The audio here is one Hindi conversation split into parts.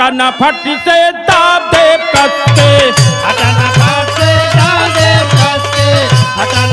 अटन फट से दादे कसते अटन फट से दादे कसते अटन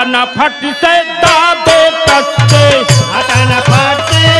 हटन फट से दादे तस्ते हटन फट से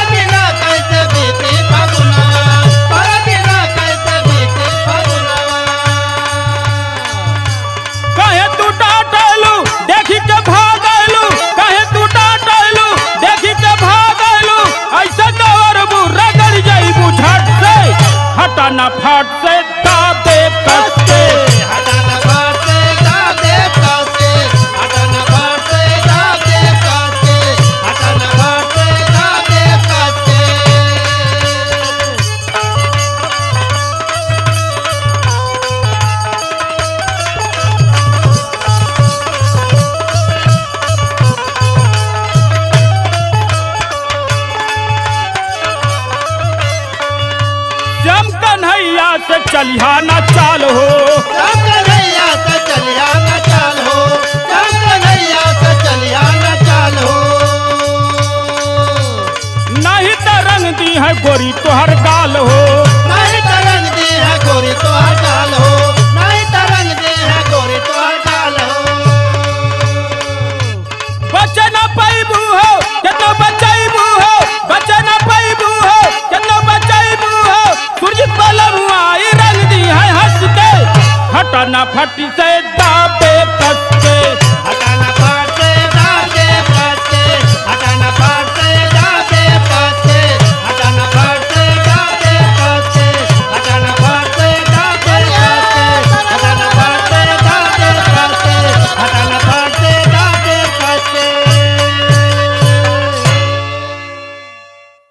not चलिया न चाल हो। चाल हो। चाल हो। नहीं तो दी है गोरी तोहर गाल हो। नहीं तो तरंग दी है गोरी तोहर गाल हो। ना फट से